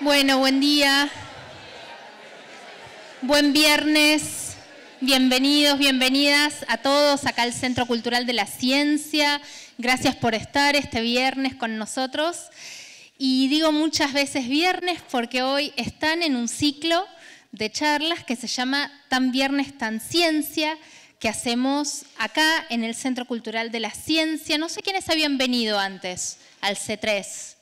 Bueno, buen día. Buen viernes. Bienvenidos, bienvenidas a todos acá al Centro Cultural de la Ciencia. Gracias por estar este viernes con nosotros. Y digo muchas veces viernes porque hoy están en un ciclo de charlas que se llama Tan Viernes, Tan Ciencia, que hacemos acá en el Centro Cultural de la Ciencia. No sé quiénes habían venido antes al C3.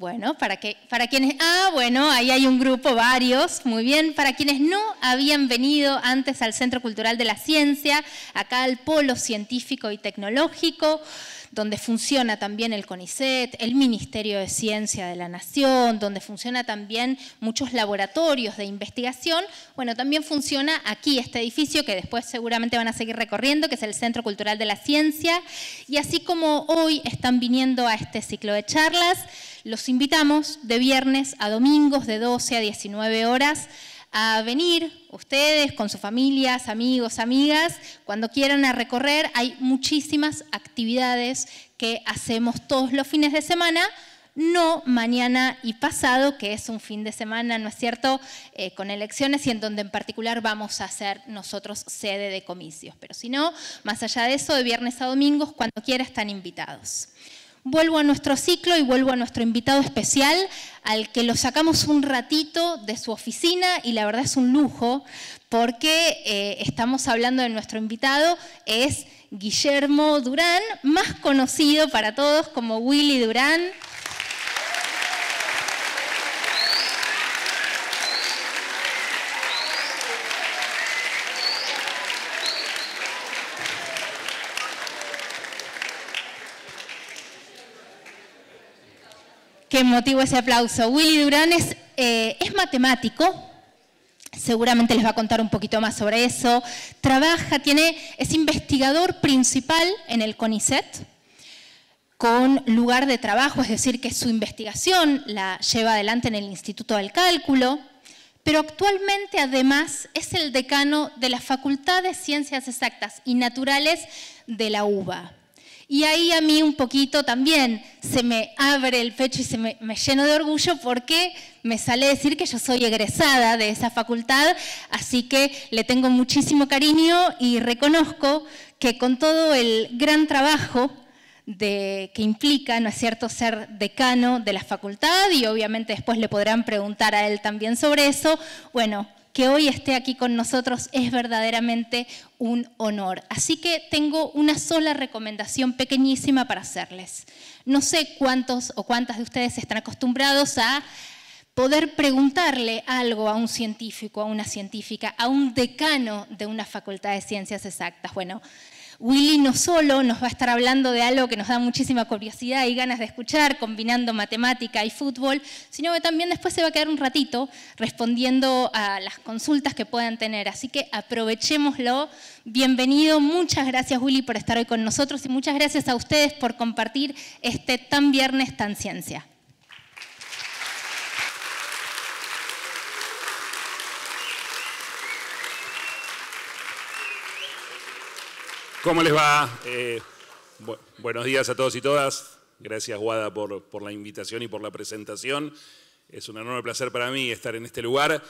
Bueno, para, que, para quienes... Ah, bueno, ahí hay un grupo, varios, muy bien. Para quienes no habían venido antes al Centro Cultural de la Ciencia, acá al Polo Científico y Tecnológico, donde funciona también el CONICET, el Ministerio de Ciencia de la Nación, donde funciona también muchos laboratorios de investigación. Bueno, también funciona aquí este edificio que después seguramente van a seguir recorriendo, que es el Centro Cultural de la Ciencia. Y así como hoy están viniendo a este ciclo de charlas, los invitamos de viernes a domingos de 12 a 19 horas a venir ustedes con sus familias, amigos, amigas, cuando quieran a recorrer. Hay muchísimas actividades que hacemos todos los fines de semana, no mañana y pasado, que es un fin de semana, ¿no es cierto?, eh, con elecciones y en donde en particular vamos a ser nosotros sede de comicios. Pero si no, más allá de eso, de viernes a domingos, cuando quiera están invitados vuelvo a nuestro ciclo y vuelvo a nuestro invitado especial, al que lo sacamos un ratito de su oficina y la verdad es un lujo, porque eh, estamos hablando de nuestro invitado, es Guillermo Durán, más conocido para todos como Willy Durán. ¿Qué motivo ese aplauso? Willy Durán es, eh, es matemático, seguramente les va a contar un poquito más sobre eso. Trabaja, tiene, es investigador principal en el CONICET, con lugar de trabajo, es decir, que su investigación la lleva adelante en el Instituto del Cálculo, pero actualmente además es el decano de la Facultad de Ciencias Exactas y Naturales de la UBA. Y ahí a mí un poquito también se me abre el pecho y se me, lleno de orgullo porque me sale decir que yo soy egresada de esa facultad, así que le tengo muchísimo cariño y reconozco que con todo el gran trabajo de, que implica, ¿no es cierto?, ser decano de la facultad y obviamente después le podrán preguntar a él también sobre eso, bueno, que hoy esté aquí con nosotros es verdaderamente un honor. Así que tengo una sola recomendación pequeñísima para hacerles. No sé cuántos o cuántas de ustedes están acostumbrados a poder preguntarle algo a un científico, a una científica, a un decano de una facultad de ciencias exactas. Bueno, Willy no solo nos va a estar hablando de algo que nos da muchísima curiosidad y ganas de escuchar, combinando matemática y fútbol, sino que también después se va a quedar un ratito respondiendo a las consultas que puedan tener. Así que aprovechémoslo. Bienvenido, muchas gracias Willy por estar hoy con nosotros y muchas gracias a ustedes por compartir este tan viernes tan ciencia. ¿Cómo les va? Eh, buenos días a todos y todas. Gracias, Guada, por, la invitación y por la presentación. Es un enorme placer para mí estar en este lugar.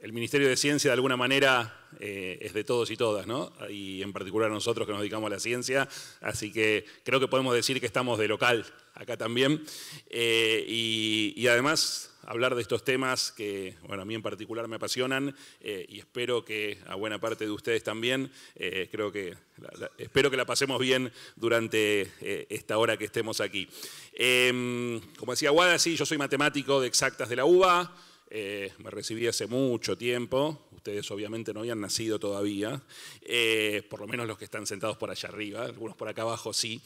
El Ministerio de Ciencia, de alguna manera, eh, es de todos y todas, ¿no? Y en particular nosotros que nos dedicamos a la ciencia. Así que creo que podemos decir que estamos de local acá también. Eh, y además hablar de estos temas que, bueno, a mí en particular me apasionan eh, y espero que a buena parte de ustedes también, eh, creo que, espero que la pasemos bien durante eh, esta hora que estemos aquí. Em, como decía Guada, yo soy matemático de exactas de la UBA, me recibí hace mucho tiempo, ustedes obviamente no habían nacido todavía, eh, por lo menos los que están sentados por allá arriba, algunos por acá abajo sí.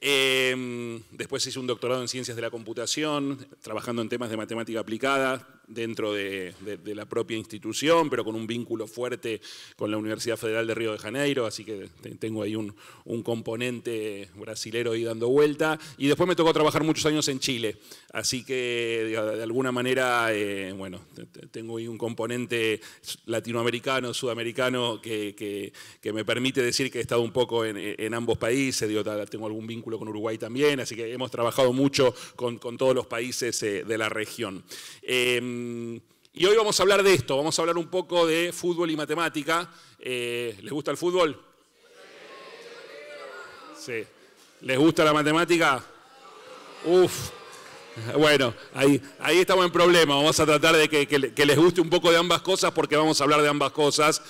Eh, después hice un doctorado en ciencias de la computación, trabajando en temas de matemática aplicada dentro de, la propia institución, pero con un vínculo fuerte con la Universidad Federal de Río de Janeiro, así que tengo ahí un, componente brasilero ahí dando vuelta. Y después me tocó trabajar muchos años en Chile, así que de, alguna manera, eh, bueno, tengo ahí un componente latinoamericano, sudamericano, que, me permite decir que he estado un poco en, ambos países, tengo algún vínculo con Uruguay también, así que hemos trabajado mucho con, todos los países eh, de la región. Em, y hoy vamos a hablar de esto, vamos a hablar un poco de fútbol y matemática. Eh, ¿Les gusta el fútbol? Sí. ¿Les gusta la matemática? Uf. Bueno, ahí, estamos en problema. Vamos a tratar de que, que les guste un poco de ambas cosas porque vamos a hablar de ambas cosas.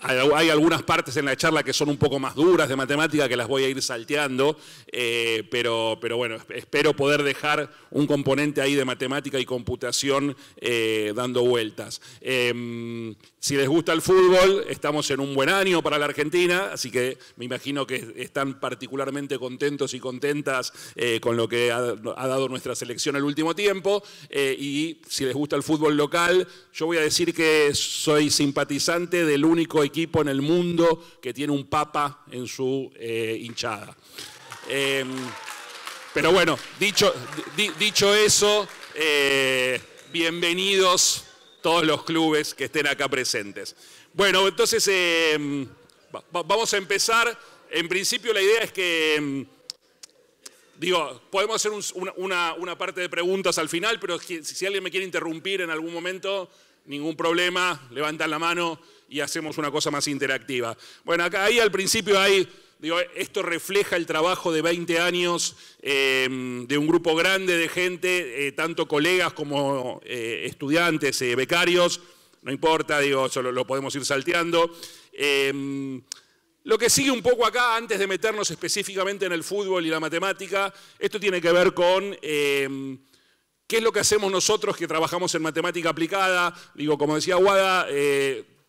Hay algunas partes en la charla que son un poco más duras de matemática que las voy a ir salteando, eh, pero, pero, bueno, espero poder dejar un componente ahí de matemática y computación eh, dando vueltas. Em, si les gusta el fútbol, estamos en un buen año para la Argentina, así que me imagino que están particularmente contentos y contentas eh, con lo que ha, dado nuestra selección el último tiempo. y si les gusta el fútbol local, yo voy a decir que soy simpatizante del único equipo en el mundo que tiene un papa en su eh, hinchada. Em, pero bueno, dicho, dicho eso, eh, bienvenidos todos los clubes que estén acá presentes. Bueno, entonces em, vamos a empezar. En principio la idea es que... Em, digo, podemos hacer una, una, parte de preguntas al final, pero si alguien me quiere interrumpir en algún momento, ningún problema, levantan la mano y hacemos una cosa más interactiva. Bueno, acá ahí al principio hay, digo, esto refleja el trabajo de 20 años em, de un grupo grande de gente, eh, tanto colegas como eh, estudiantes, eh, becarios, no importa, digo, solo lo podemos ir salteando. Em, lo que sigue un poco acá, antes de meternos específicamente en el fútbol y la matemática, esto tiene que ver con em, qué es lo que hacemos nosotros que trabajamos en matemática aplicada. Digo, como decía Guada,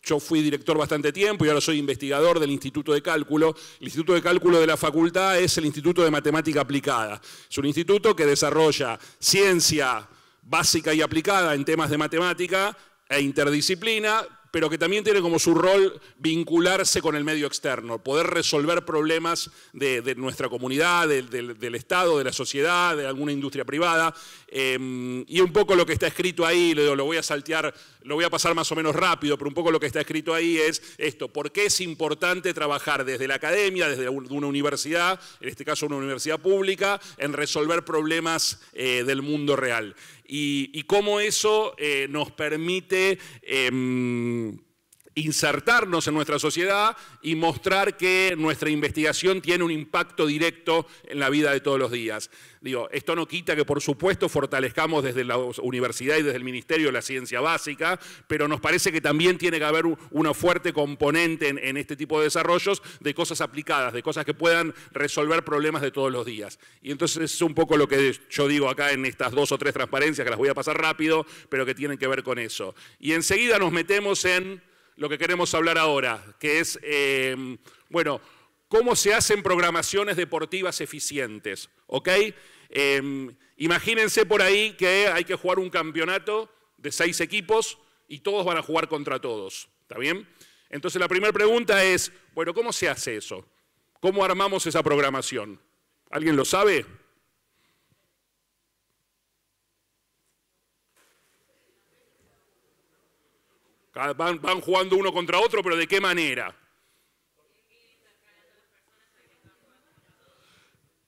yo fui director bastante tiempo y ahora soy investigador del Instituto de Cálculo. El Instituto de Cálculo de la facultad es el Instituto de Matemática Aplicada. Es un instituto que desarrolla ciencia básica y aplicada en temas de matemática e interdisciplina, pero que también tiene como su rol vincularse con el medio externo, poder resolver problemas de, nuestra comunidad, del, Estado, de la sociedad, de alguna industria privada. Em, y un poco lo que está escrito ahí, lo, voy a saltear, lo voy a pasar más o menos rápido, pero un poco lo que está escrito ahí es esto, ¿por qué es importante trabajar desde la academia, desde una universidad, en este caso una universidad pública, en resolver problemas eh, del mundo real? Y, cómo eso eh, nos permite em, insertarnos en nuestra sociedad y mostrar que nuestra investigación tiene un impacto directo en la vida de todos los días. Digo, esto no quita que por supuesto fortalezcamos desde la universidad y desde el ministerio la ciencia básica, pero nos parece que también tiene que haber una fuerte componente en, este tipo de desarrollos de cosas aplicadas, de cosas que puedan resolver problemas de todos los días. Y entonces es un poco lo que yo digo acá en estas dos o tres transparencias, que las voy a pasar rápido, pero que tienen que ver con eso. Y enseguida nos metemos en lo que queremos hablar ahora, que es, eh, bueno, cómo se hacen programaciones deportivas eficientes, ¿ok? Em, imagínense por ahí que hay que jugar un campeonato de seis equipos y todos van a jugar contra todos, ¿está bien? Entonces la primera pregunta es, bueno, ¿cómo se hace eso? ¿Cómo armamos esa programación? ¿Alguien lo sabe? Van, jugando uno contra otro, pero ¿de qué manera?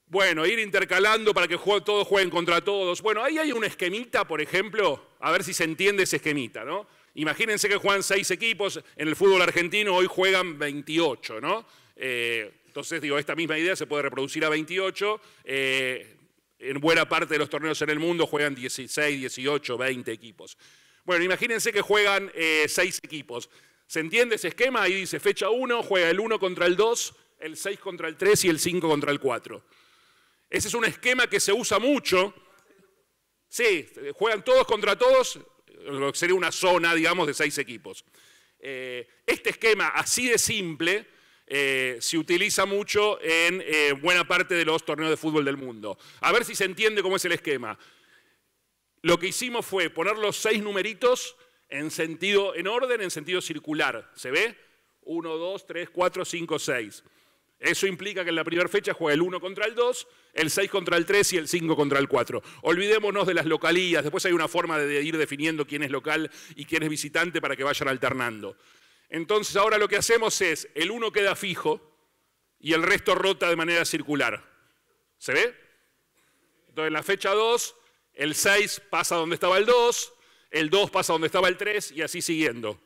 Bueno, ir intercalando para que todos jueguen contra todos. Bueno, ahí hay un esquemita, por ejemplo, a ver si se entiende ese esquemita, ¿no? Imagínense que juegan seis equipos, en el fútbol argentino hoy juegan 28, ¿no? Eh, entonces, digo, esta misma idea se puede reproducir a 28. Eh, en buena parte de los torneos en el mundo juegan 16, 18, 20 equipos. Bueno, imagínense que juegan eh, seis equipos. ¿Se entiende ese esquema? Ahí dice fecha 1, juega el 1 contra el 2, el 6 contra el 3 y el 5 contra el 4. Ese es un esquema que se usa mucho. Sí, juegan todos contra todos, lo que sería una zona, digamos, de seis equipos. Eh, este esquema así de simple eh, se utiliza mucho en buena parte de los torneos de fútbol del mundo. A ver si se entiende cómo es el esquema. Lo que hicimos fue poner los seis numeritos en sentido, en orden, en sentido circular. ¿Se ve? 1, 2, 3, 4, 5, 6. Eso implica que en la primera fecha juega el 1 contra el 2, el 6 contra el 3 y el 5 contra el 4. Olvidémonos de las localías, después hay una forma de ir definiendo quién es local y quién es visitante para que vayan alternando. Entonces ahora lo que hacemos es, el 1 queda fijo y el resto rota de manera circular. ¿Se ve? Entonces en la fecha 2, el 6 pasa donde estaba el 2, el 2 pasa donde estaba el 3 y así siguiendo.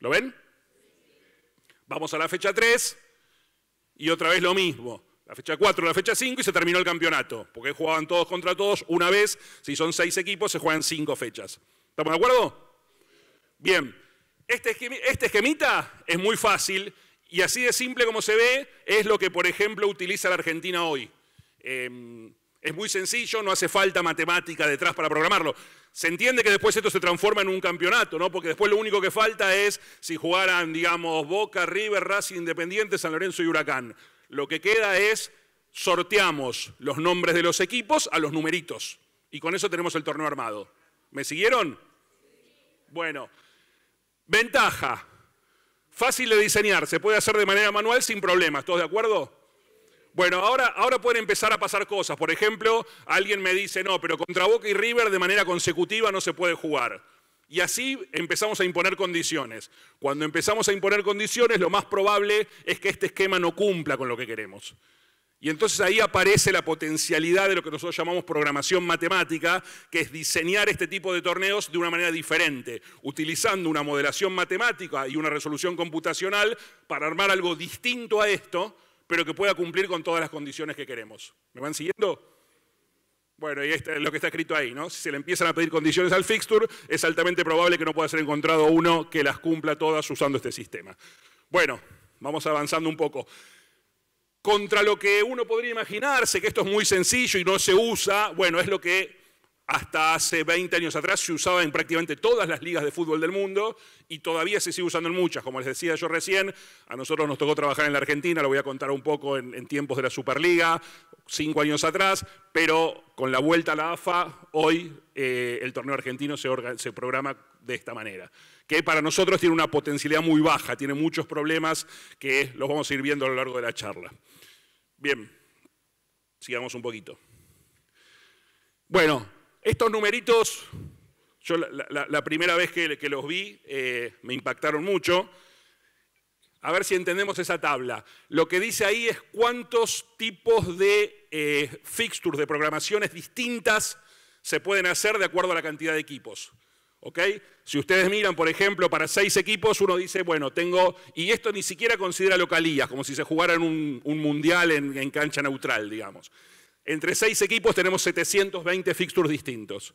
¿Lo ven? Vamos a la fecha 3 y otra vez lo mismo. La fecha 4, la fecha 5 y se terminó el campeonato, porque jugaban todos contra todos una vez, si son seis equipos se juegan cinco fechas. ¿Estamos de acuerdo? Bien, este, este esquemita es muy fácil y así de simple como se ve es lo que, por ejemplo, utiliza la Argentina hoy. Em, es muy sencillo, no hace falta matemática detrás para programarlo. Se entiende que después esto se transforma en un campeonato, ¿no? Porque después lo único que falta es si jugaran, digamos, Boca, River, Racing, Independiente, San Lorenzo y Huracán. Lo que queda es sorteamos los nombres de los equipos a los numeritos. Y con eso tenemos el torneo armado. ¿Me siguieron? Bueno, ventaja. Fácil de diseñar, se puede hacer de manera manual sin problemas. ¿Todos de acuerdo? Bueno, ahora, ahora pueden empezar a pasar cosas. Por ejemplo, alguien me dice, no, pero contra Boca y River de manera consecutiva no se puede jugar. Y así empezamos a imponer condiciones. Cuando empezamos a imponer condiciones, lo más probable es que este esquema no cumpla con lo que queremos. Y entonces ahí aparece la potencialidad de lo que nosotros llamamos programación matemática, que es diseñar este tipo de torneos de una manera diferente, utilizando una modelación matemática y una resolución computacional para armar algo distinto a esto, pero que pueda cumplir con todas las condiciones que queremos. ¿Me van siguiendo? Bueno, y este es lo que está escrito ahí, ¿no? Si se le empiezan a pedir condiciones al fixture, es altamente probable que no pueda ser encontrado uno que las cumpla todas usando este sistema. Bueno, vamos avanzando un poco. Contra lo que uno podría imaginarse, que esto es muy sencillo y no se usa, bueno, es lo que hasta hace 20 años atrás se usaba en prácticamente todas las ligas de fútbol del mundo y todavía se sigue usando en muchas. Como les decía yo recién, a nosotros nos tocó trabajar en la Argentina, lo voy a contar un poco en, tiempos de la Superliga, cinco años atrás, pero con la vuelta a la AFA, hoy eh, el torneo argentino se, se programa de esta manera que para nosotros tiene una potencialidad muy baja, tiene muchos problemas que los vamos a ir viendo a lo largo de la charla. Bien, sigamos un poquito. Bueno, estos numeritos, yo la, primera vez que, los vi eh, me impactaron mucho. A ver si entendemos esa tabla. Lo que dice ahí es cuántos tipos de eh, fixtures, de programaciones distintas se pueden hacer de acuerdo a la cantidad de equipos. ¿Ok? Si ustedes miran, por ejemplo, para seis equipos, uno dice, bueno, tengo, y esto ni siquiera considera localías, como si se jugara en un, mundial en cancha neutral, digamos. Entre seis equipos tenemos 720 fixtures distintos.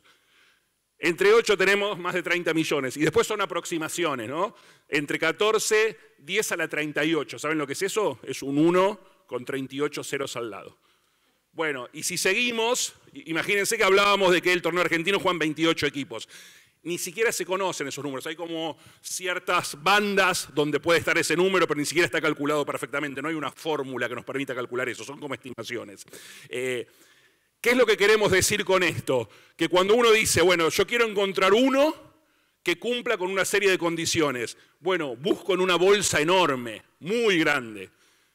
Entre ocho tenemos más de 30 millones. Y después son aproximaciones, ¿no? Entre 14, 10 a la 38. ¿Saben lo que es eso? Es un 1 con 38 ceros al lado. Bueno, y si seguimos, imagínense que hablábamos de que el torneo argentino juegan 28 equipos ni siquiera se conocen esos números. Hay como ciertas bandas donde puede estar ese número, pero ni siquiera está calculado perfectamente. No hay una fórmula que nos permita calcular eso, son como estimaciones. Eh, ¿Qué es lo que queremos decir con esto? Que cuando uno dice, bueno, yo quiero encontrar uno que cumpla con una serie de condiciones, bueno, busco en una bolsa enorme, muy grande.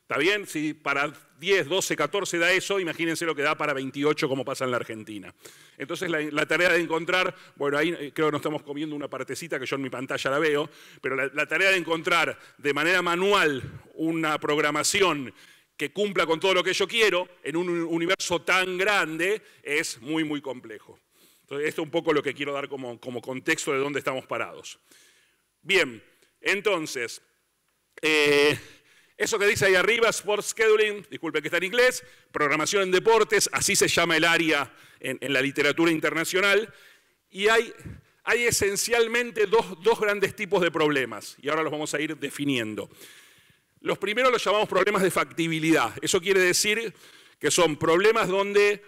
¿Está bien? Si para 10, 12, 14 da eso, imagínense lo que da para 28 como pasa en la Argentina. Entonces la, tarea de encontrar, bueno, ahí eh, creo que nos estamos comiendo una partecita que yo en mi pantalla la veo, pero la, tarea de encontrar de manera manual una programación que cumpla con todo lo que yo quiero en un universo tan grande es muy, muy complejo. Entonces, esto es un poco lo que quiero dar como, como contexto de dónde estamos parados. Bien, entonces, eh, eso que dice ahí arriba, Sports Scheduling, disculpe que está en inglés, programación en deportes, así se llama el área en, la literatura internacional. Y hay, esencialmente dos, dos, grandes tipos de problemas, y ahora los vamos a ir definiendo. Los primeros los llamamos problemas de factibilidad. Eso quiere decir que son problemas donde,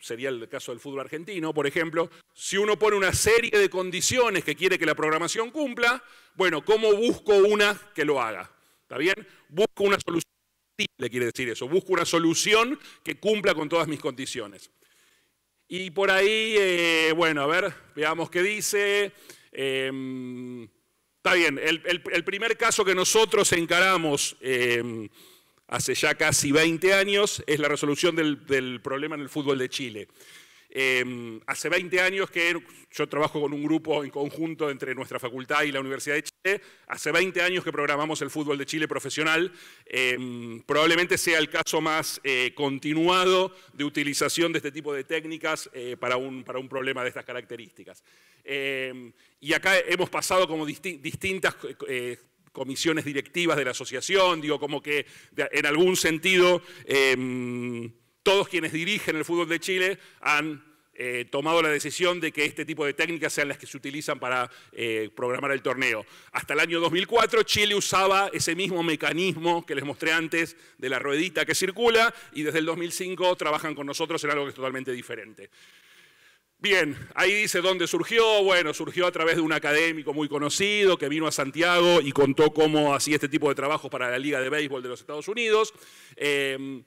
sería el caso del fútbol argentino, por ejemplo, si uno pone una serie de condiciones que quiere que la programación cumpla, bueno, ¿cómo busco una que lo haga? ¿Está bien? Busco una solución, le quiere decir eso, busco una solución que cumpla con todas mis condiciones. Y por ahí, eh, bueno, a ver, veamos qué dice. Em, está bien, el, primer caso que nosotros encaramos em, hace ya casi 20 años, es la resolución del, problema en el fútbol de Chile. Em, hace 20 años que yo trabajo con un grupo en conjunto entre nuestra facultad y la Universidad de Chile. Hace 20 años que programamos el fútbol de Chile profesional. Em, probablemente sea el caso más eh, continuado de utilización de este tipo de técnicas eh, para, un, para, un, problema de estas características. Em, y acá hemos pasado como distintas eh, comisiones directivas de la asociación, digo, como que en algún sentido todos quienes dirigen el fútbol de Chile han eh, tomado la decisión de que este tipo de técnicas sean las que se utilizan para eh, programar el torneo. Hasta el año 2004 Chile usaba ese mismo mecanismo que les mostré antes de la ruedita que circula y desde el 2005 trabajan con nosotros en algo que es totalmente diferente. Bien, ahí dice dónde surgió. Bueno, surgió a través de un académico muy conocido que vino a Santiago y contó cómo hacía este tipo de trabajo para la Liga de Béisbol de los Estados Unidos. Eh,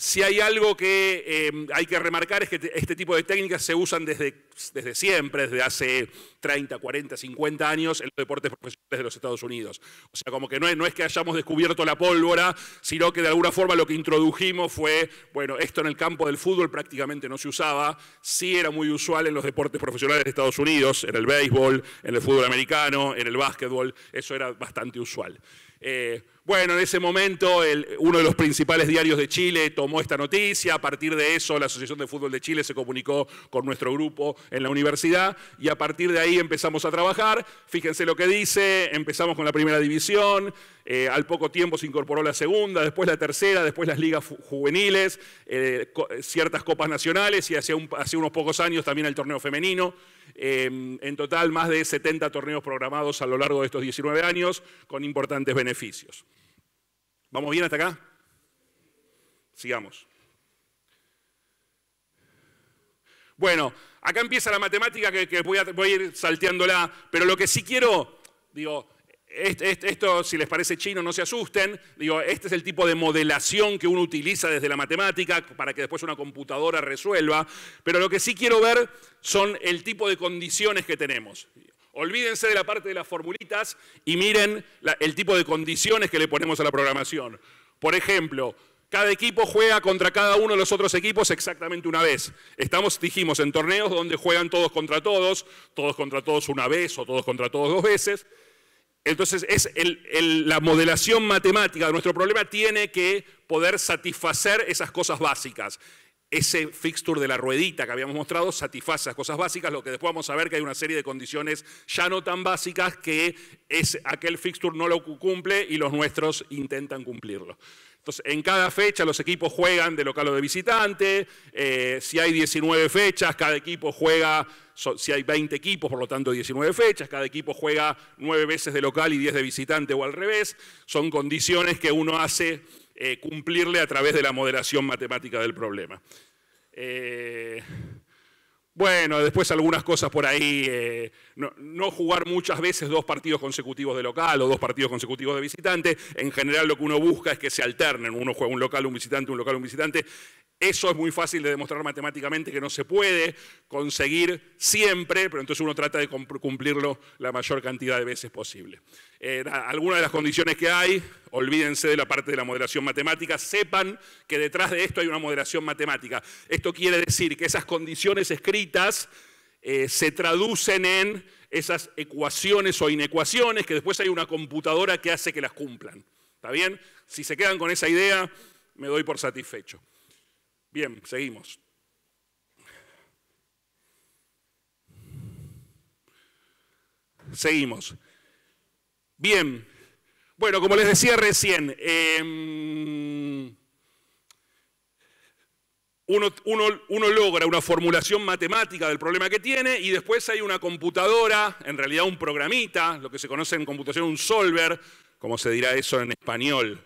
si hay algo que eh, hay que remarcar es que este tipo de técnicas se usan desde, desde, siempre, desde hace 30, 40, 50 años en los deportes profesionales de los Estados Unidos. O sea, como que no es, no es que hayamos descubierto la pólvora, sino que de alguna forma lo que introdujimos fue, bueno, esto en el campo del fútbol prácticamente no se usaba, sí era muy usual en los deportes profesionales de Estados Unidos, en el béisbol, en el fútbol americano, en el básquetbol, eso era bastante usual. Eh, bueno, en ese momento uno de los principales diarios de Chile tomó esta noticia, a partir de eso la Asociación de Fútbol de Chile se comunicó con nuestro grupo en la universidad y a partir de ahí empezamos a trabajar. Fíjense lo que dice, empezamos con la primera división, eh, al poco tiempo se incorporó la segunda, después la tercera, después las ligas juveniles, eh, ciertas copas nacionales y hace, unos pocos años también el torneo femenino. Em, en total, más de 70 torneos programados a lo largo de estos 19 años con importantes beneficios. ¿Vamos bien hasta acá? Sigamos. Bueno, acá empieza la matemática que, voy, a, ir salteándola, pero lo que sí quiero, digo, esto, si les parece chino, no se asusten. Digo, este es el tipo de modelación que uno utiliza desde la matemática para que después una computadora resuelva. Pero lo que sí quiero ver son el tipo de condiciones que tenemos. Olvídense de la parte de las formulitas y miren el tipo de condiciones que le ponemos a la programación. Por ejemplo, cada equipo juega contra cada uno de los otros equipos exactamente una vez. Estamos, dijimos, en torneos donde juegan todos contra todos, todos contra todos una vez o todos contra todos dos veces. Entonces, es la modelación matemática de nuestro problema tiene que poder satisfacer esas cosas básicas ese fixture de la ruedita que habíamos mostrado satisface esas cosas básicas, lo que después vamos a ver que hay una serie de condiciones ya no tan básicas que es, aquel fixture no lo cumple y los nuestros intentan cumplirlo. Entonces, en cada fecha los equipos juegan de local o de visitante, eh, si hay 19 fechas, cada equipo juega, si hay 20 equipos, por lo tanto 19 fechas, cada equipo juega 9 veces de local y 10 de visitante o al revés, son condiciones que uno hace eh, cumplirle a través de la moderación matemática del problema. Eh, bueno, después algunas cosas por ahí, eh, no, jugar muchas veces dos partidos consecutivos de local o dos partidos consecutivos de visitante. En general lo que uno busca es que se alternen, uno juega un local, un visitante, un local, un visitante. Eso es muy fácil de demostrar matemáticamente que no se puede conseguir siempre, pero entonces uno trata de cumplirlo la mayor cantidad de veces posible. Eh, algunas de las condiciones que hay, olvídense de la parte de la moderación matemática, sepan que detrás de esto hay una moderación matemática. Esto quiere decir que esas condiciones escritas eh, se traducen en esas ecuaciones o inecuaciones que después hay una computadora que hace que las cumplan. ¿Está bien? Si se quedan con esa idea, me doy por satisfecho. Bien, seguimos. Seguimos. Bien. Bueno, como les decía recién, em, uno, logra una formulación matemática del problema que tiene y después hay una computadora, en realidad un programita, lo que se conoce en computación un solver, como se dirá eso en español,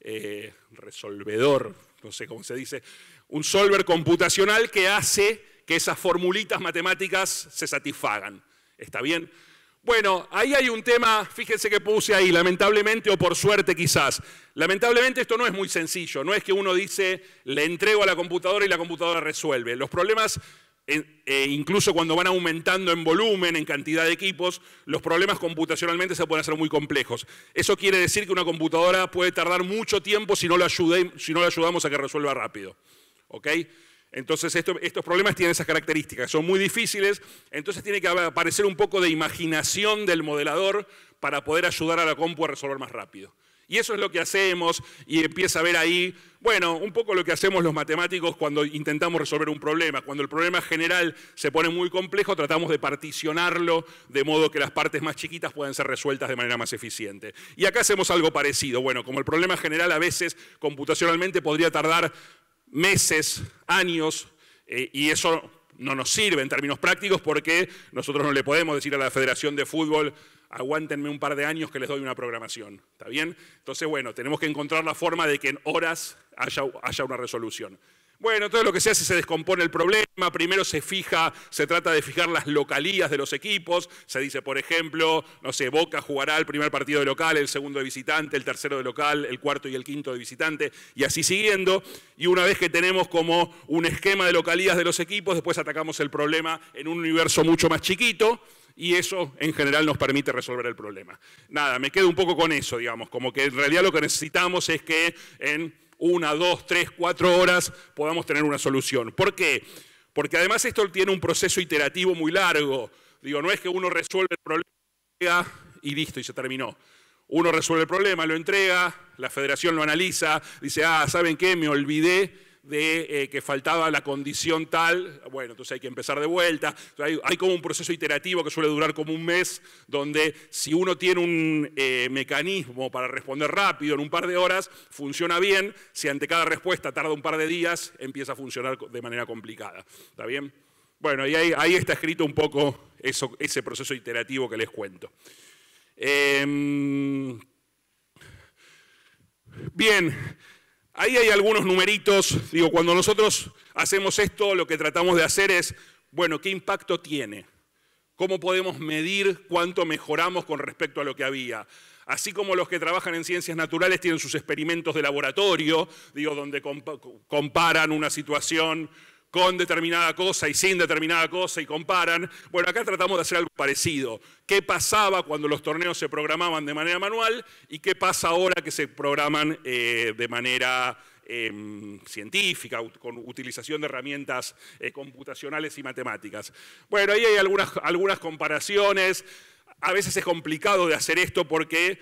eh, resolvedor, no sé cómo se dice, un solver computacional que hace que esas formulitas matemáticas se satisfagan. ¿Está bien? Bueno, ahí hay un tema, fíjense que puse ahí, lamentablemente o por suerte quizás. Lamentablemente esto no es muy sencillo, no es que uno dice, le entrego a la computadora y la computadora resuelve. Los problemas e incluso cuando van aumentando en volumen, en cantidad de equipos, los problemas computacionalmente se pueden hacer muy complejos. Eso quiere decir que una computadora puede tardar mucho tiempo si no la, si no la ayudamos a que resuelva rápido. ¿Ok? Entonces estos problemas tienen esas características, son muy difíciles, entonces tiene que aparecer un poco de imaginación del modelador para poder ayudar a la compu a resolver más rápido. Y eso es lo que hacemos y empieza a ver ahí, bueno, un poco lo que hacemos los matemáticos cuando intentamos resolver un problema. Cuando el problema general se pone muy complejo, tratamos de particionarlo de modo que las partes más chiquitas puedan ser resueltas de manera más eficiente. Y acá hacemos algo parecido. Bueno, como el problema general a veces computacionalmente podría tardar meses, años, eh, y eso no nos sirve en términos prácticos porque nosotros no le podemos decir a la Federación de Fútbol, aguántenme un par de años que les doy una programación. ¿Está bien? Entonces, bueno, tenemos que encontrar la forma de que en horas haya, una resolución. Bueno, todo lo que se hace se descompone el problema, primero se fija, se trata de fijar las localías de los equipos, se dice, por ejemplo, no sé, Boca jugará el primer partido de local, el segundo de visitante, el tercero de local, el cuarto y el quinto de visitante, y así siguiendo, y una vez que tenemos como un esquema de localías de los equipos, después atacamos el problema en un universo mucho más chiquito, y eso en general nos permite resolver el problema. Nada, me quedo un poco con eso, digamos, como que en realidad lo que necesitamos es que en una, dos, tres, cuatro horas podamos tener una solución. ¿Por qué? Porque además esto tiene un proceso iterativo muy largo. Digo, no es que uno resuelve el problema y listo, y se terminó. Uno resuelve el problema, lo entrega, la federación lo analiza, dice, ah, ¿saben qué? Me olvidé de eh, que faltaba la condición tal, bueno, entonces hay que empezar de vuelta. Hay, como un proceso iterativo que suele durar como un mes, donde si uno tiene un eh, mecanismo para responder rápido en un par de horas, funciona bien. Si ante cada respuesta tarda un par de días, empieza a funcionar de manera complicada. ¿Está bien? Bueno, y ahí, está escrito un poco ese proceso iterativo que les cuento. Em, bien, Ahí hay algunos numeritos, digo, cuando nosotros hacemos esto, lo que tratamos de hacer es, bueno, ¿qué impacto tiene? ¿Cómo podemos medir cuánto mejoramos con respecto a lo que había? Así como los que trabajan en ciencias naturales tienen sus experimentos de laboratorio, digo, donde comparan una situación con determinada cosa y sin determinada cosa y comparan. Bueno, acá tratamos de hacer algo parecido. ¿Qué pasaba cuando los torneos se programaban de manera manual y qué pasa ahora que se programan eh, de manera em, científica, con utilización de herramientas eh, computacionales y matemáticas? Bueno, ahí hay algunas, algunas comparaciones. A veces es complicado de hacer esto porque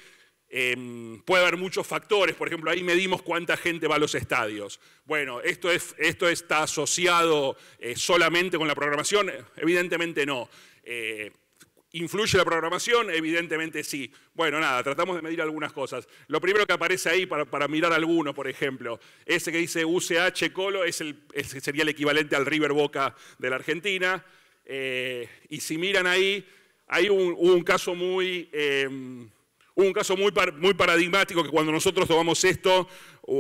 Em, puede haber muchos factores, por ejemplo, ahí medimos cuánta gente va a los estadios. Bueno, ¿esto, es, esto está asociado eh, solamente con la programación? Evidentemente no. Eh, ¿Influye la programación? Evidentemente sí. Bueno, nada, tratamos de medir algunas cosas. Lo primero que aparece ahí para, mirar alguno, por ejemplo, ese que dice UCH Colo es el, sería el equivalente al River Boca de la Argentina. Eh, y si miran ahí, hay un, caso muy em, un caso muy, muy paradigmático que cuando nosotros tomamos esto,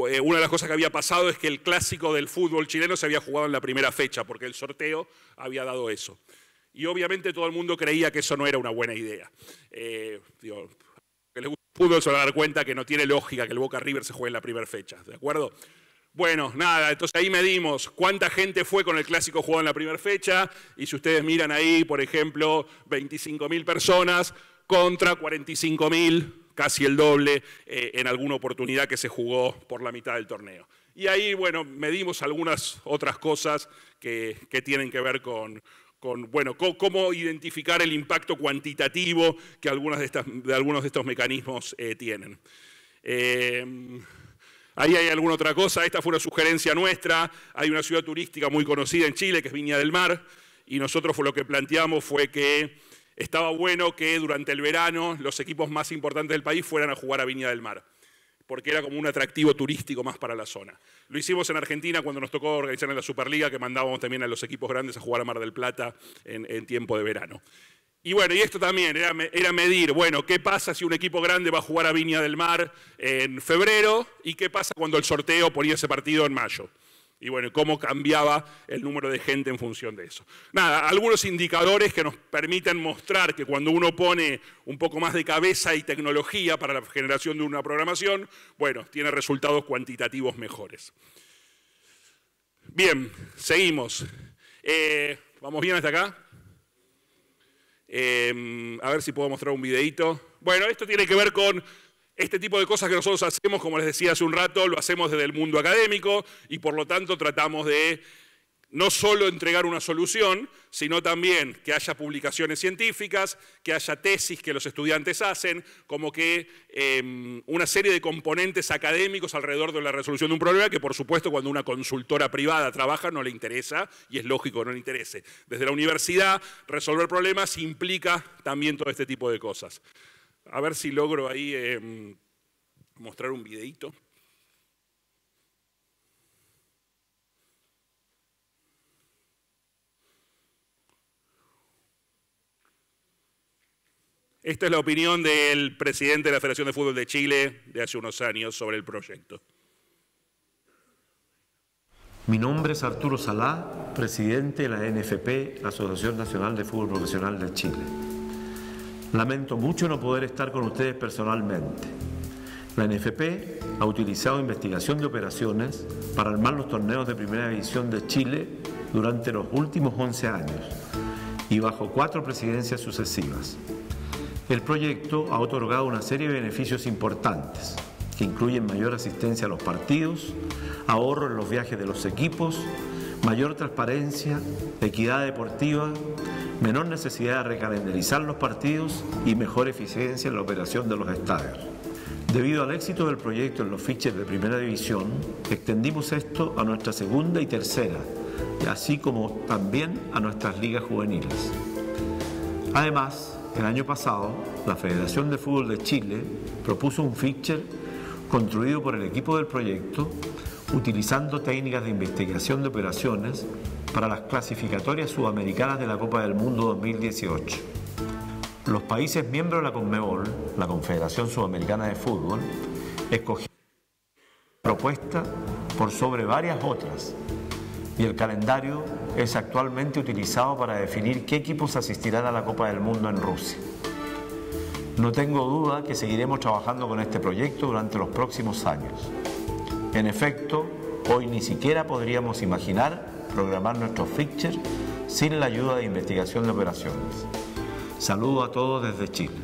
eh, una de las cosas que había pasado es que el clásico del fútbol chileno se había jugado en la primera fecha, porque el sorteo había dado eso. Y obviamente todo el mundo creía que eso no era una buena idea. Eh, digo, que les gusta el fútbol se van a dar cuenta que no tiene lógica que el Boca River se juegue en la primera fecha, ¿de acuerdo? Bueno, nada, entonces ahí medimos cuánta gente fue con el clásico jugado en la primera fecha, y si ustedes miran ahí, por ejemplo, 25.000 personas, contra 45.000, casi el doble, eh, en alguna oportunidad que se jugó por la mitad del torneo. Y ahí, bueno, medimos algunas otras cosas que, tienen que ver con, bueno, cómo identificar el impacto cuantitativo que algunas de, estas, de algunos de estos mecanismos eh, tienen. Eh, ahí hay alguna otra cosa, esta fue una sugerencia nuestra, hay una ciudad turística muy conocida en Chile que es Viña del Mar, y nosotros lo que planteamos fue que estaba bueno que durante el verano los equipos más importantes del país fueran a jugar a Viña del Mar, porque era como un atractivo turístico más para la zona. Lo hicimos en Argentina cuando nos tocó organizar en la Superliga, que mandábamos también a los equipos grandes a jugar a Mar del Plata en, tiempo de verano. Y bueno, y esto también era, era, medir, bueno, ¿qué pasa si un equipo grande va a jugar a Viña del Mar en febrero? ¿Y qué pasa cuando el sorteo ponía ese partido en mayo? Y bueno, cómo cambiaba el número de gente en función de eso. Nada, algunos indicadores que nos permiten mostrar que cuando uno pone un poco más de cabeza y tecnología para la generación de una programación, bueno, tiene resultados cuantitativos mejores. Bien, seguimos. Eh, ¿Vamos bien hasta acá? Em, a ver si puedo mostrar un videito. Bueno, esto tiene que ver con este tipo de cosas que nosotros hacemos, como les decía hace un rato, lo hacemos desde el mundo académico y por lo tanto tratamos de no solo entregar una solución, sino también que haya publicaciones científicas, que haya tesis que los estudiantes hacen, como que em, una serie de componentes académicos alrededor de la resolución de un problema que por supuesto cuando una consultora privada trabaja no le interesa y es lógico que no le interese. Desde la universidad resolver problemas implica también todo este tipo de cosas. A ver si logro ahí em, mostrar un videito. Esta es la opinión del presidente de la Federación de Fútbol de Chile de hace unos años sobre el proyecto. Mi nombre es Arturo Salá, presidente de la NFP, Asociación Nacional de Fútbol Profesional de Chile. Lamento mucho no poder estar con ustedes personalmente. La NFP ha utilizado investigación de operaciones para armar los torneos de Primera División de Chile durante los últimos 11 años y bajo cuatro presidencias sucesivas. El proyecto ha otorgado una serie de beneficios importantes, que incluyen mayor asistencia a los partidos, ahorro en los viajes de los equipos, mayor transparencia, equidad deportiva, menor necesidad de recalendarizar los partidos y mejor eficiencia en la operación de los estadios. Debido al éxito del proyecto en los fiches de primera división, extendimos esto a nuestra segunda y tercera, así como también a nuestras ligas juveniles. Además, el año pasado, la Federación de Fútbol de Chile propuso un fixture construido por el equipo del proyecto utilizando técnicas de investigación de operaciones para las clasificatorias sudamericanas de la Copa del Mundo 2018. Los países miembros de la CONMEBOL, la Confederación Sudamericana de Fútbol, escogieron la propuesta por sobre varias otras y el calendario es actualmente utilizado para definir qué equipos asistirán a la Copa del Mundo en Rusia. No tengo duda que seguiremos trabajando con este proyecto durante los próximos años. En efecto, hoy ni siquiera podríamos imaginar programar nuestros fixtures sin la ayuda de investigación de operaciones. Saludo a todos desde Chile.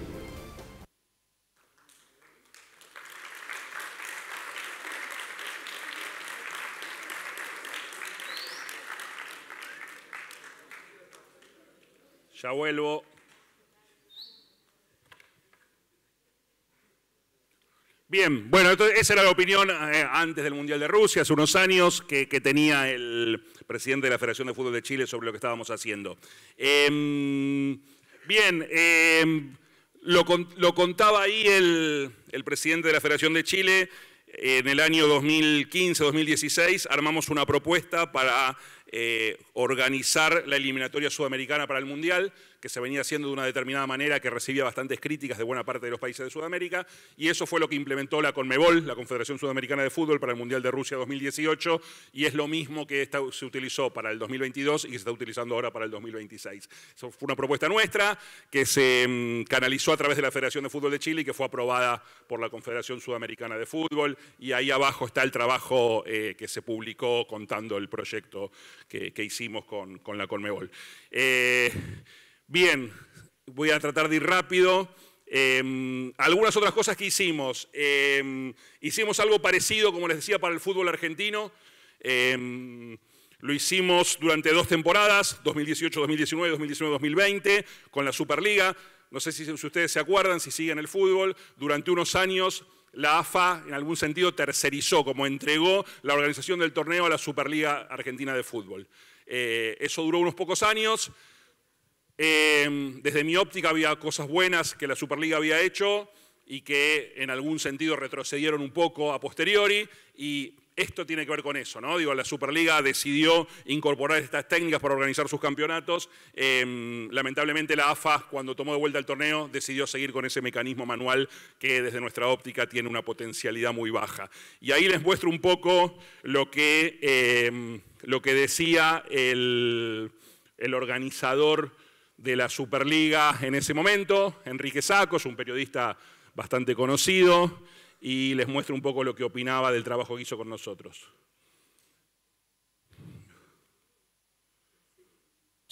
Ya vuelvo. Bien, bueno, esa era la opinión eh, antes del Mundial de Rusia, hace unos años, que, tenía el presidente de la Federación de Fútbol de Chile sobre lo que estábamos haciendo. Em, bien, em, lo, contaba ahí el, el presidente de la Federación de Chile. En el año 2015-2016 armamos una propuesta para eh, organizar la eliminatoria sudamericana para el Mundial, que se venía haciendo de una determinada manera que recibía bastantes críticas de buena parte de los países de Sudamérica, y eso fue lo que implementó la CONMEBOL, la Confederación Sudamericana de Fútbol, para el Mundial de Rusia 2018, y es lo mismo que se utilizó para el 2022 y que se está utilizando ahora para el 2026. Eso fue una propuesta nuestra que se mm, canalizó a través de la Federación de Fútbol de Chile y que fue aprobada por la Confederación Sudamericana de Fútbol, y ahí abajo está el trabajo eh, que se publicó contando el proyecto que, hicimos con, la Conmebol. Eh, bien, voy a tratar de ir rápido. Em, algunas otras cosas que hicimos. Em, hicimos algo parecido, como les decía, para el fútbol argentino. Em, lo hicimos durante dos temporadas, 2018-2019, 2019-2020, con la Superliga. No sé si ustedes se acuerdan, si siguen el fútbol. Durante unos años la AFA en algún sentido tercerizó, como entregó la organización del torneo a la Superliga Argentina de Fútbol. Eh, eso duró unos pocos años. Eh, desde mi óptica había cosas buenas que la Superliga había hecho y que en algún sentido retrocedieron un poco a posteriori y esto tiene que ver con eso, ¿no? Digo, la Superliga decidió incorporar estas técnicas para organizar sus campeonatos. Em, lamentablemente la AFA, cuando tomó de vuelta el torneo, decidió seguir con ese mecanismo manual que desde nuestra óptica tiene una potencialidad muy baja. Y ahí les muestro un poco lo que, em, lo que decía el, el organizador de la Superliga en ese momento, Enrique Sacos, un periodista bastante conocido y les muestro un poco lo que opinaba del trabajo que hizo con nosotros.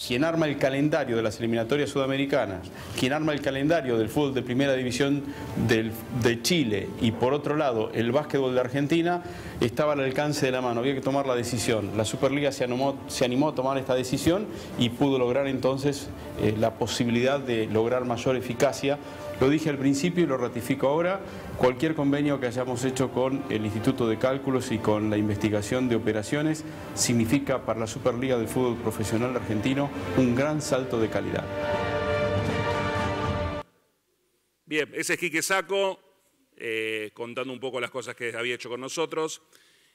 Quien arma el calendario de las eliminatorias sudamericanas, quien arma el calendario del fútbol de primera división de Chile y por otro lado el básquetbol de Argentina, estaba al alcance de la mano, había que tomar la decisión. La Superliga se animó, se animó a tomar esta decisión y pudo lograr entonces eh, la posibilidad de lograr mayor eficacia. Lo dije al principio y lo ratifico ahora, cualquier convenio que hayamos hecho con el Instituto de Cálculos y con la investigación de operaciones significa para la Superliga del Fútbol Profesional Argentino un gran salto de calidad. Bien, ese es Quique Saco, eh, contando un poco las cosas que había hecho con nosotros.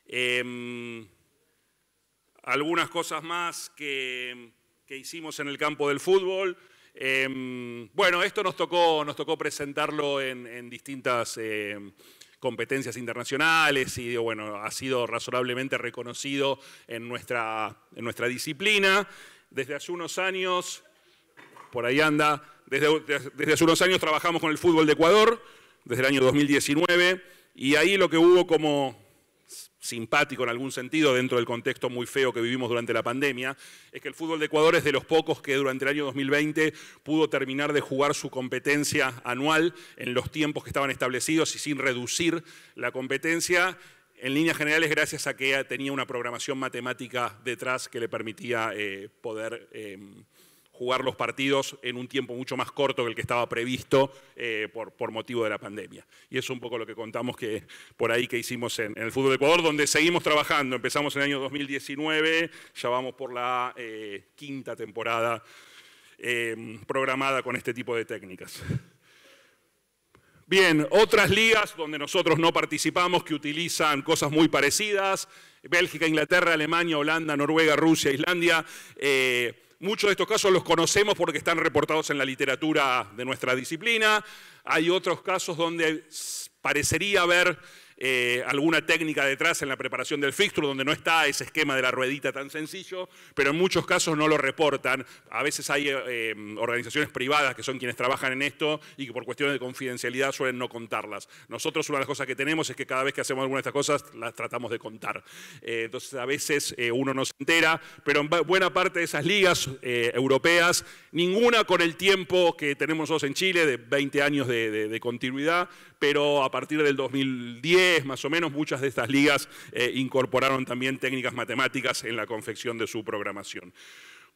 Em, algunas cosas más que hicimos en el campo del fútbol. Em, bueno, esto nos tocó, nos tocó presentarlo en, distintas em, competencias internacionales y bueno, ha sido razonablemente reconocido en nuestra, en nuestra disciplina. Desde hace unos años, por ahí anda, desde, desde hace unos años trabajamos con el fútbol de Ecuador, desde el año 2019, y ahí lo que hubo como simpático en algún sentido dentro del contexto muy feo que vivimos durante la pandemia, es que el fútbol de Ecuador es de los pocos que durante el año 2020 pudo terminar de jugar su competencia anual en los tiempos que estaban establecidos y sin reducir la competencia. En líneas generales, gracias a que tenía una programación matemática detrás que le permitía eh, poder eh, jugar los partidos en un tiempo mucho más corto que el que estaba previsto eh, por, motivo de la pandemia. Y es un poco lo que contamos que por ahí que hicimos en, el fútbol de Ecuador, donde seguimos trabajando. Empezamos en el año 2019, ya vamos por la eh, quinta temporada eh, programada con este tipo de técnicas. Bien, otras ligas donde nosotros no participamos que utilizan cosas muy parecidas, Bélgica, Inglaterra, Alemania, Holanda, Noruega, Rusia, Islandia. Muchos de estos casos los conocemos porque están reportados en la literatura de nuestra disciplina. Hay otros casos donde parecería haber eh, alguna técnica detrás en la preparación del fixture, donde no está ese esquema de la ruedita tan sencillo, pero en muchos casos no lo reportan. A veces hay eh, organizaciones privadas que son quienes trabajan en esto y que por cuestiones de confidencialidad suelen no contarlas. Nosotros una de las cosas que tenemos es que cada vez que hacemos alguna de estas cosas las tratamos de contar. Eh, entonces a veces uno no se entera, pero en buena parte de esas ligas europeas, ninguna con el tiempo que tenemos nosotros en Chile, de 20 años de continuidad, pero a partir del 2010 más o menos muchas de estas ligas eh, incorporaron también técnicas matemáticas en la confección de su programación.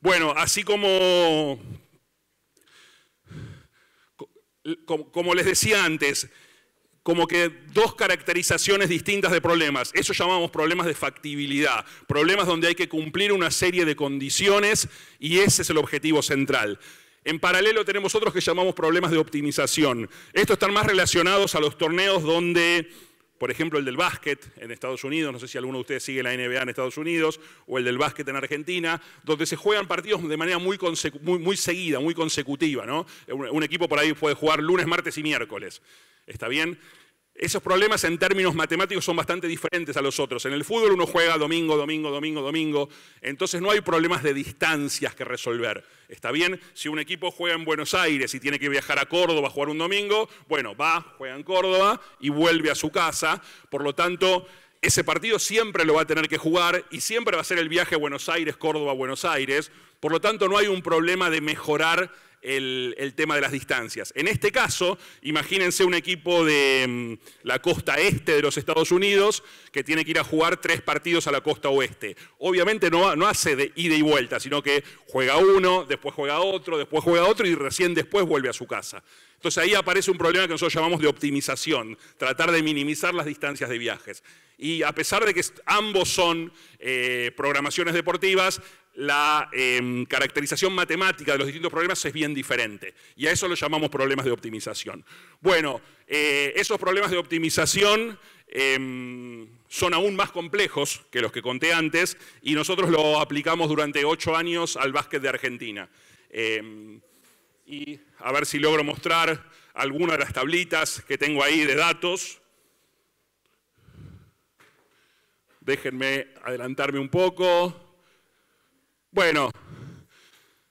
Bueno, así como, como les decía antes, como que dos caracterizaciones distintas de problemas. Eso llamamos problemas de factibilidad, problemas donde hay que cumplir una serie de condiciones y ese es el objetivo central. En paralelo tenemos otros que llamamos problemas de optimización. Estos están más relacionados a los torneos donde, por ejemplo, el del básquet en Estados Unidos, no sé si alguno de ustedes sigue la NBA en Estados Unidos, o el del básquet en Argentina, donde se juegan partidos de manera muy, muy, seguida, muy consecutiva. ¿no? un equipo por ahí puede jugar lunes, martes y miércoles. ¿Está bien? Esos problemas en términos matemáticos son bastante diferentes a los otros. En el fútbol uno juega domingo, domingo, domingo, domingo, entonces no hay problemas de distancias que resolver. Está bien, si un equipo juega en Buenos Aires y tiene que viajar a Córdoba a jugar un domingo, bueno, va, juega en Córdoba y vuelve a su casa. Por lo tanto, ese partido siempre lo va a tener que jugar y siempre va a ser el viaje a Buenos Aires, Córdoba, Buenos Aires. Por lo tanto, no hay un problema de mejorar el, tema de las distancias. En este caso, imagínense un equipo de mm, la costa este de los Estados Unidos que tiene que ir a jugar tres partidos a la costa oeste. Obviamente no, no hace de ida y vuelta, sino que juega uno, después juega otro, después juega otro y recién después vuelve a su casa. Entonces ahí aparece un problema que nosotros llamamos de optimización, tratar de minimizar las distancias de viajes. Y a pesar de que ambos son eh, programaciones deportivas, la em, caracterización matemática de los distintos problemas es bien diferente. Y a eso lo llamamos problemas de optimización. Bueno, eh, esos problemas de optimización em, son aún más complejos que los que conté antes y nosotros lo aplicamos durante ocho años al básquet de Argentina. Em, y a ver si logro mostrar alguna de las tablitas que tengo ahí de datos. Déjenme adelantarme un poco. Bueno,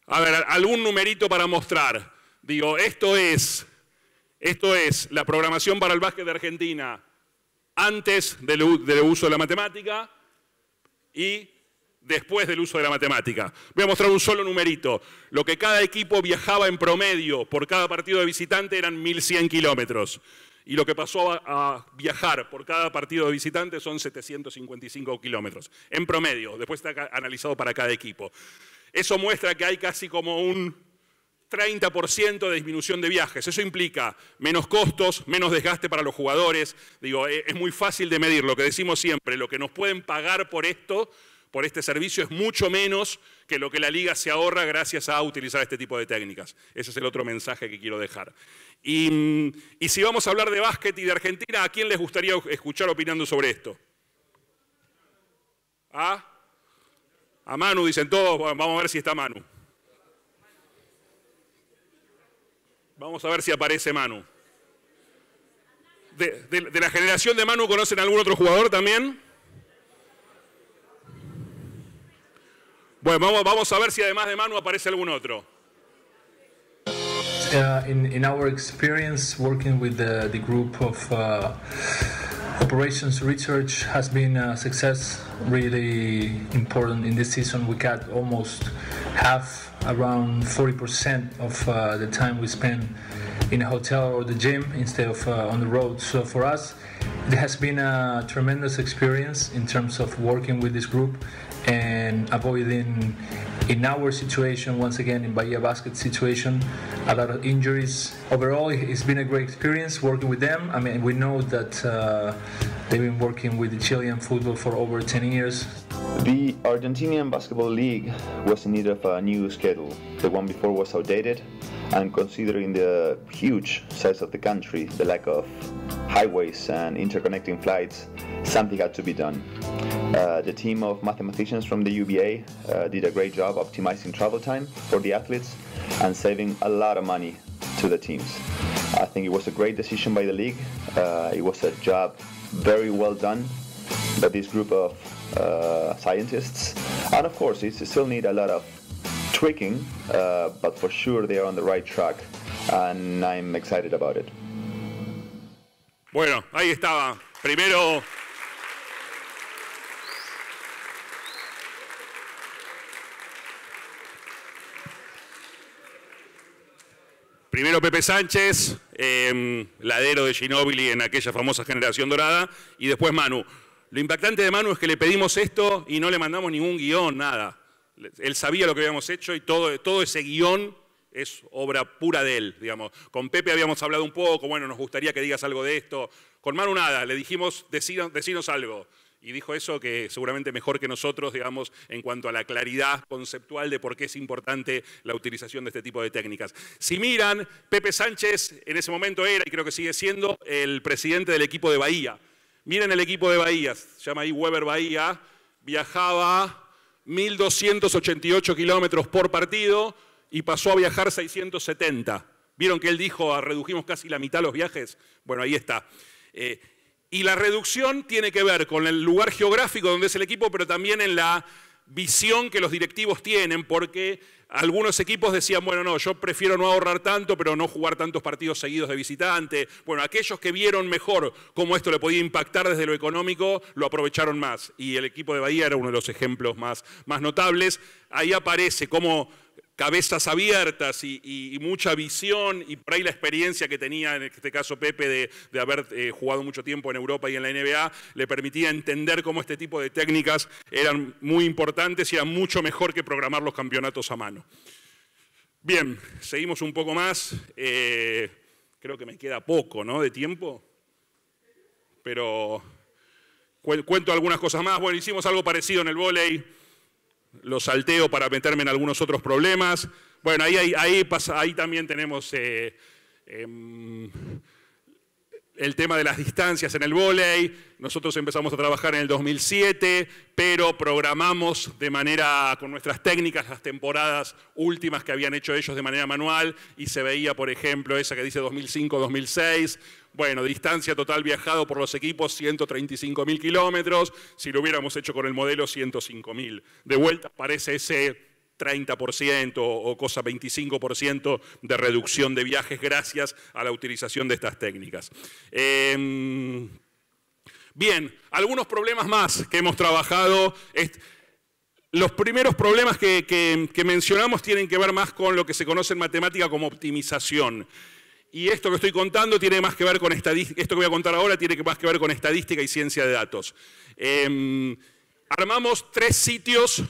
a ver, algún numerito para mostrar. Digo, esto es, esto es la programación para el básquet de Argentina antes del, uso de la matemática y después del uso de la matemática. Voy a mostrar un solo numerito. Lo que cada equipo viajaba en promedio por cada partido de visitante eran 1.100 kilómetros. Y lo que pasó a, viajar por cada partido de visitante son 755 kilómetros, en promedio. Después está analizado para cada equipo. Eso muestra que hay casi como un 30% de disminución de viajes. Eso implica menos costos, menos desgaste para los jugadores. Digo, e, es muy fácil de medir, lo que decimos siempre, lo que nos pueden pagar por esto por este servicio es mucho menos que lo que la liga se ahorra gracias a utilizar este tipo de técnicas. Ese es el otro mensaje que quiero dejar. Y, si vamos a hablar de básquet y de Argentina, ¿a quién les gustaría escuchar opinando sobre esto? ¿A? A Manu, dicen todos, vamos a ver si está Manu. Vamos a ver si aparece Manu. De, de la generación de Manu, ¿conocen algún otro jugador también? Bueno, vamos, vamos a ver si además de Manu aparece algún otro. Uh, in, in our experience working with the, the group of uh, operations research has been a success really important. In this season we got almost half around 40% of uh, the time we spend in a hotel or the gym instead of uh, on the road. So for us it has been a tremendous experience in terms of working with this group and avoiding in our situation once again in Bahia basket situation a lot of injuries. Overall it's been a great experience working with them. I mean we know that uh, they've been working with the Chilean football for over 10 years the Argentinian Basketball League was in need of a new schedule the one before was outdated and considering the huge size of the country the lack of highways and interconnecting flights something had to be done uh, the team of mathematicians from the UBA uh, did a great job optimizing travel time for the athletes and saving a lot of money to the teams. I think it was a great decision by the league. Uh, it was a job very well done by this group of uh, scientists. And of course, it still need a lot of tweaking, uh, but for sure they are on the right track and I'm excited about it. Bueno, ahí estaba. Primero Primero Pepe Sánchez, em, ladero de Ginóbili en aquella famosa generación dorada, y después Manu. Lo impactante de Manu es que le pedimos esto y no le mandamos ningún guion, nada. Él sabía lo que habíamos hecho y todo, todo ese guion es obra pura de él, digamos. Con Pepe habíamos hablado un poco, bueno, nos gustaría que digas algo de esto. Con Manu nada, le dijimos, decinos algo y dijo eso que seguramente mejor que nosotros, digamos, en cuanto a la claridad conceptual de por qué es importante la utilización de este tipo de técnicas. Si miran, Pepe Sánchez en ese momento era, y creo que sigue siendo, el presidente del equipo de Bahía. Miren el equipo de Bahía, se llama ahí Weber Bahía, viajaba 1.288 kilómetros por partido y pasó a viajar 670. ¿Vieron que él dijo, redujimos casi la mitad los viajes? Bueno, ahí está. Eh, y la reducción tiene que ver con el lugar geográfico donde es el equipo, pero también en la visión que los directivos tienen, porque algunos equipos decían, bueno, no, yo prefiero no ahorrar tanto, pero no jugar tantos partidos seguidos de visitante. Bueno, aquellos que vieron mejor cómo esto le podía impactar desde lo económico, lo aprovecharon más. Y el equipo de Bahía era uno de los ejemplos más, más notables. Ahí aparece cómo cabezas abiertas y, mucha visión y por ahí la experiencia que tenía en este caso Pepe de, haber eh, jugado mucho tiempo en Europa y en la NBA le permitía entender cómo este tipo de técnicas eran muy importantes y eran mucho mejor que programar los campeonatos a mano. Bien, seguimos un poco más. Eh, creo que me queda poco ¿no? de tiempo, pero cuento algunas cosas más. Bueno, hicimos algo parecido en el vóley lo salteo para meterme en algunos otros problemas. Bueno, ahí, ahí, pasa, ahí también tenemos eh, em, el tema de las distancias en el vóley. Nosotros empezamos a trabajar en el 2007, pero programamos de manera, con nuestras técnicas, las temporadas últimas que habían hecho ellos de manera manual y se veía, por ejemplo, esa que dice 2005-2006. Bueno, distancia total viajado por los equipos, 135 mil kilómetros. Si lo hubiéramos hecho con el modelo, 105 mil. De vuelta aparece ese 30% o cosa 25% de reducción de viajes gracias a la utilización de estas técnicas. Em, bien, algunos problemas más que hemos trabajado. los primeros problemas que, mencionamos tienen que ver más con lo que se conoce en matemática como optimización. Y esto que estoy contando tiene más que ver con estadística, esto que voy a contar ahora tiene más que ver con estadística y ciencia de datos. Em, armamos tres sitios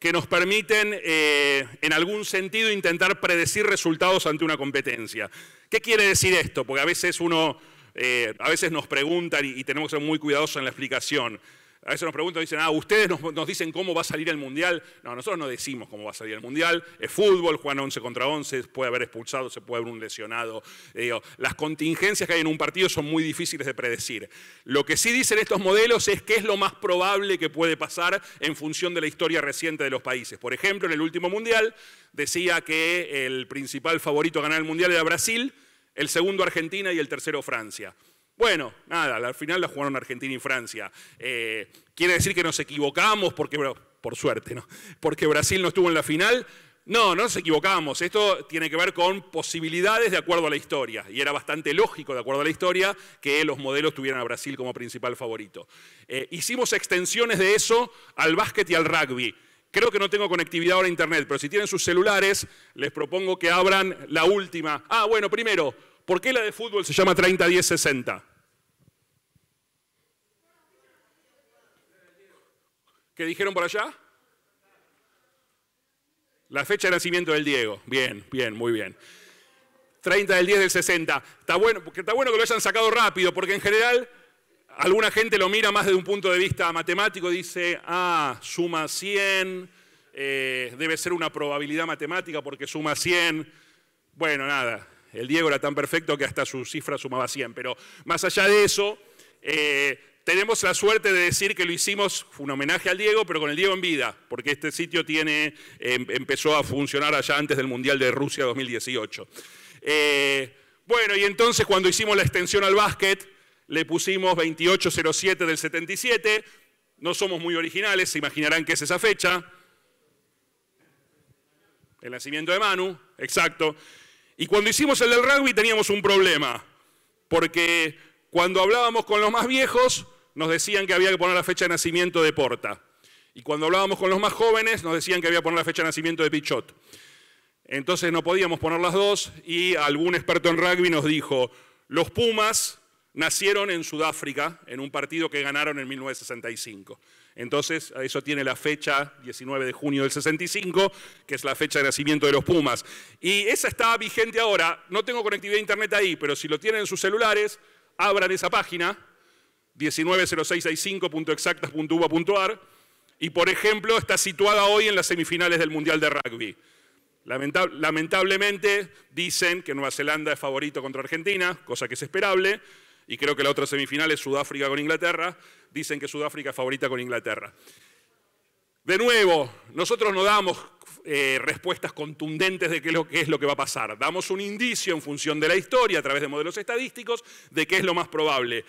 que nos permiten, eh, en algún sentido, intentar predecir resultados ante una competencia. ¿Qué quiere decir esto? Porque a veces uno, eh, a veces nos preguntan y tenemos que ser muy cuidadosos en la explicación. A veces nos preguntan, dicen, ah, ustedes nos, dicen cómo va a salir el Mundial. No, nosotros no decimos cómo va a salir el Mundial. Es fútbol, juegan 11 contra 11, puede haber expulsado, se puede haber un lesionado. Las contingencias que hay en un partido son muy difíciles de predecir. Lo que sí dicen estos modelos es qué es lo más probable que puede pasar en función de la historia reciente de los países. Por ejemplo, en el último Mundial decía que el principal favorito a ganar el Mundial era Brasil, el segundo Argentina y el tercero Francia. Bueno, nada, al final la jugaron Argentina y Francia. Eh, ¿Quiere decir que nos equivocamos porque, por suerte, ¿no? Porque Brasil no estuvo en la final? No, no nos equivocamos. Esto tiene que ver con posibilidades de acuerdo a la historia. Y era bastante lógico, de acuerdo a la historia, que los modelos tuvieran a Brasil como principal favorito. Eh, hicimos extensiones de eso al básquet y al rugby. Creo que no tengo conectividad ahora a internet, pero si tienen sus celulares, les propongo que abran la última. Ah, bueno, primero, ¿por qué la de fútbol se llama 30-10-60? ¿Qué dijeron por allá? La fecha de nacimiento del Diego. Bien, bien, muy bien. 30 del 10 del 60. Está bueno, porque está bueno que lo hayan sacado rápido, porque en general alguna gente lo mira más desde un punto de vista matemático, dice, ah, suma 100, eh, debe ser una probabilidad matemática porque suma 100. Bueno, nada, el Diego era tan perfecto que hasta su cifra sumaba 100, pero más allá de eso, eh, tenemos la suerte de decir que lo hicimos, un homenaje al Diego, pero con el Diego en vida, porque este sitio tiene, em, empezó a funcionar allá antes del Mundial de Rusia 2018. Eh, bueno, y entonces cuando hicimos la extensión al básquet, le pusimos 2807 del 77, no somos muy originales, se imaginarán que es esa fecha. El nacimiento de Manu, exacto. Y cuando hicimos el del rugby teníamos un problema, porque cuando hablábamos con los más viejos, nos decían que había que poner la fecha de nacimiento de Porta. Y cuando hablábamos con los más jóvenes, nos decían que había que poner la fecha de nacimiento de Pichot. Entonces no podíamos poner las dos y algún experto en rugby nos dijo, los Pumas nacieron en Sudáfrica en un partido que ganaron en 1965. Entonces, eso tiene la fecha 19 de junio del 65, que es la fecha de nacimiento de los Pumas. Y esa está vigente ahora. No tengo conectividad a internet ahí, pero si lo tienen en sus celulares, abran esa página, 190665.exactas.uva.ar, y por ejemplo está situada hoy en las semifinales del Mundial de Rugby. lamentablemente dicen que Nueva Zelanda es favorito contra Argentina, cosa que es esperable, y creo que la otra semifinal es Sudáfrica con Inglaterra, dicen que Sudáfrica es favorita con Inglaterra. De nuevo, nosotros no damos eh, respuestas contundentes de qué es, lo, que va a pasar. Damos un indicio en función de la historia, a través de modelos estadísticos, de qué es lo más probable.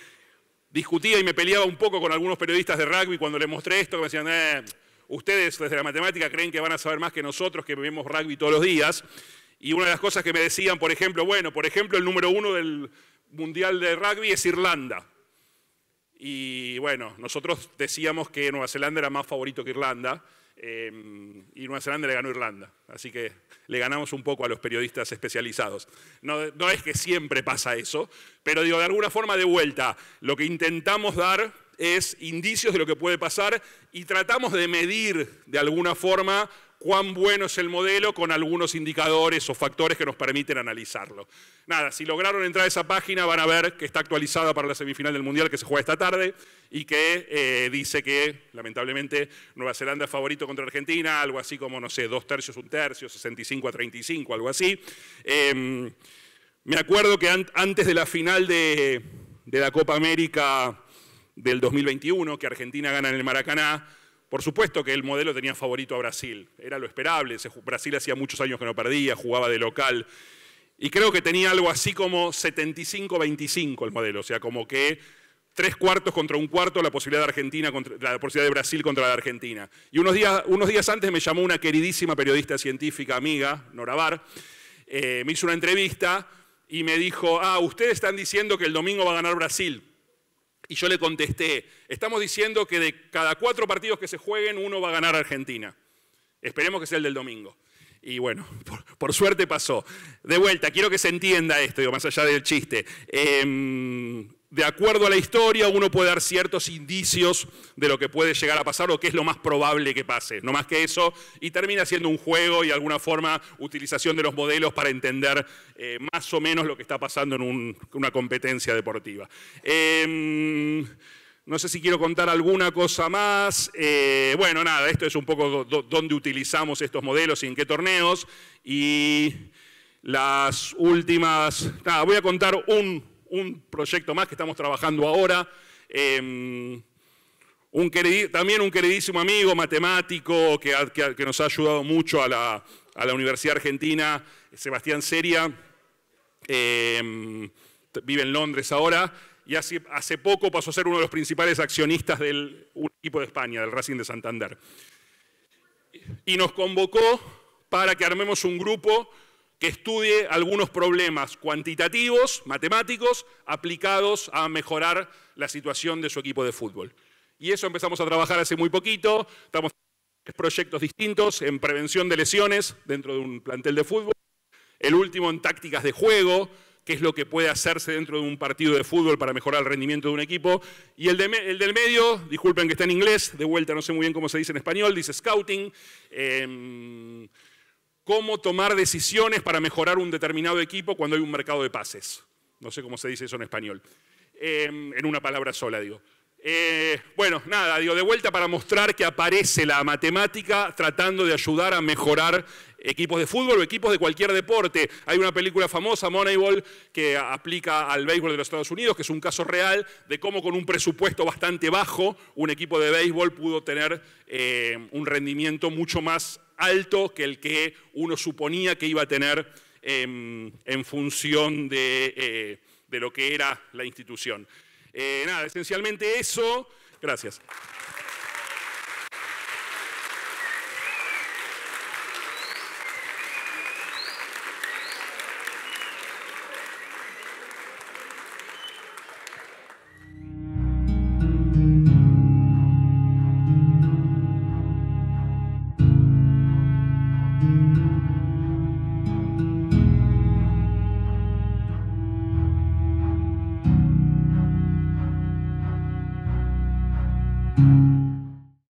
Discutía y me peleaba un poco con algunos periodistas de rugby cuando les mostré esto, que me decían, eh, ustedes desde la matemática creen que van a saber más que nosotros que vemos rugby todos los días. Y una de las cosas que me decían, por ejemplo, bueno, por ejemplo, el número uno del Mundial de Rugby es Irlanda. Y bueno, nosotros decíamos que Nueva Zelanda era más favorito que Irlanda em, y Nueva Zelanda le ganó Irlanda. Así que le ganamos un poco a los periodistas especializados. No, no es que siempre pasa eso, pero digo, de alguna forma de vuelta, lo que intentamos dar es indicios de lo que puede pasar y tratamos de medir de alguna forma cuán bueno es el modelo con algunos indicadores o factores que nos permiten analizarlo. Nada, si lograron entrar a esa página van a ver que está actualizada para la semifinal del Mundial que se juega esta tarde y que eh, dice que, lamentablemente, Nueva Zelanda es favorito contra Argentina, algo así como, no sé, dos tercios, un tercio, 65 a 35, algo así. Em, me acuerdo que antes de la final de, de la Copa América del 2021, que Argentina gana en el Maracaná, por supuesto que el modelo tenía favorito a Brasil, era lo esperable, Brasil hacía muchos años que no perdía, jugaba de local, y creo que tenía algo así como 75-25 el modelo, o sea, como que tres cuartos contra un cuarto la posibilidad de, Argentina contra, la posibilidad de Brasil contra la Argentina. Y unos días, unos días antes me llamó una queridísima periodista científica amiga, Nora Bar, eh, me hizo una entrevista y me dijo, ah, ustedes están diciendo que el domingo va a ganar Brasil. Y yo le contesté, estamos diciendo que de cada cuatro partidos que se jueguen, uno va a ganar Argentina. Esperemos que sea el del domingo. Y bueno, por, suerte pasó. De vuelta, quiero que se entienda esto, digo, más allá del chiste. Em, de acuerdo a la historia, uno puede dar ciertos indicios de lo que puede llegar a pasar o qué es lo más probable que pase. No más que eso, y termina siendo un juego y de alguna forma utilización de los modelos para entender eh, más o menos lo que está pasando en una competencia deportiva. Em, no sé si quiero contar alguna cosa más. Eh, bueno, nada, esto es un poco dónde utilizamos estos modelos y en qué torneos. Y las últimas, nada, voy a contar un un proyecto más que estamos trabajando ahora. Em, también un queridísimo amigo matemático que, nos ha ayudado mucho a la, Universidad Argentina, Sebastián Seria, em, vive en Londres ahora, y hace, hace, poco pasó a ser uno de los principales accionistas del equipo de España, del Racing de Santander. Y nos convocó para que armemos un grupo que estudie algunos problemas cuantitativos, matemáticos, aplicados a mejorar la situación de su equipo de fútbol. Y eso empezamos a trabajar hace muy poquito, estamos en proyectos distintos en prevención de lesiones dentro de un plantel de fútbol, el último en tácticas de juego, qué es lo que puede hacerse dentro de un partido de fútbol para mejorar el rendimiento de un equipo. Y el, del medio, disculpen que está en inglés, de vuelta no sé muy bien cómo se dice en español, dice scouting. Em, cómo tomar decisiones para mejorar un determinado equipo cuando hay un mercado de pases. No sé cómo se dice eso en español. Em, en una palabra sola, digo. Eh, bueno, nada, digo, de vuelta para mostrar que aparece la matemática tratando de ayudar a mejorar equipos de fútbol o equipos de cualquier deporte. Hay una película famosa, Moneyball, que aplica al béisbol de los Estados Unidos, que es un caso real de cómo con un presupuesto bastante bajo un equipo de béisbol pudo tener eh, un rendimiento mucho más alto que el que uno suponía que iba a tener em, en función eh, de, lo que era la institución. Eh, nada, esencialmente eso. Gracias.